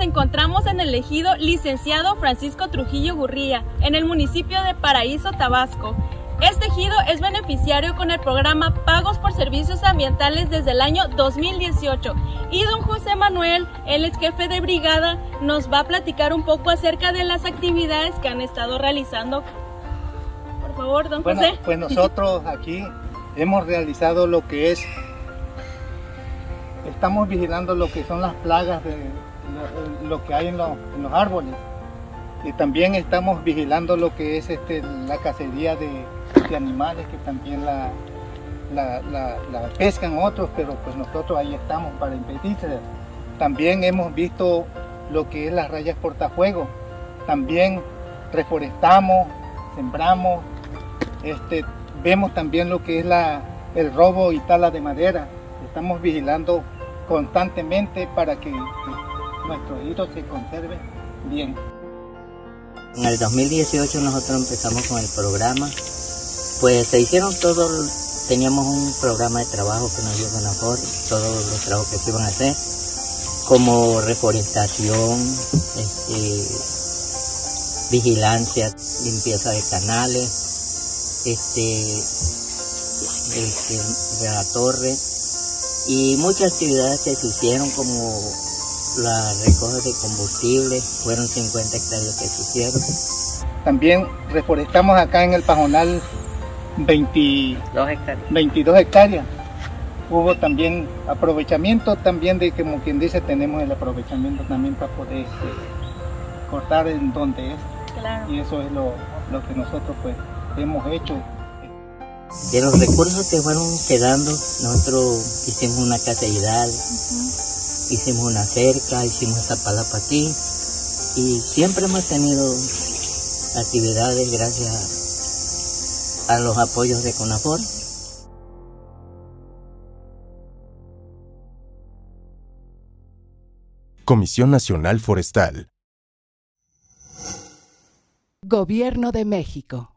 encontramos en el ejido licenciado Francisco Trujillo Gurría, en el municipio de Paraíso, Tabasco. Este ejido es beneficiario con el programa Pagos por Servicios Ambientales desde el año 2018 y don José Manuel, el ex jefe de brigada, nos va a platicar un poco acerca de las actividades que han estado realizando. Por favor, don bueno, José. Pues nosotros aquí hemos realizado lo que es, estamos vigilando lo que son las plagas de lo, que hay en, lo- en los árboles y también estamos vigilando lo que es este, la cacería de, de animales que también la, la, la- la pescan otros, pero pues nosotros ahí estamos para impedirse. También hemos visto lo que es las rayas portafuegos, también reforestamos, sembramos, este, vemos también lo que es la, el robo y tala de madera. Estamos vigilando constantemente para que, nuestros hijos se conserven bien. En el 2018 nosotros empezamos con el programa. Pues se hicieron todos, teníamos un programa de trabajo que nos dio Conafor, todos los trabajos que se iban a hacer, como reforestación, este, vigilancia, limpieza de canales, este, este, de la torre y muchas actividades que se hicieron como la recoge de combustible, fueron 50 hectáreas que se hicieron. También reforestamos acá en el Pajonal 20 Dos hectáreas. 22 hectáreas. Hubo también aprovechamiento también de como quien dice tenemos el aprovechamiento también para poder este, cortar en donde es Claro. y eso es lo, lo que nosotros pues hemos hecho. De los recursos que fueron quedando, nosotros hicimos una casa ideal, hicimos una cerca, hicimos esa palapa aquí y siempre hemos tenido actividades gracias a los apoyos de CONAFOR. Comisión Nacional Forestal. Gobierno de México.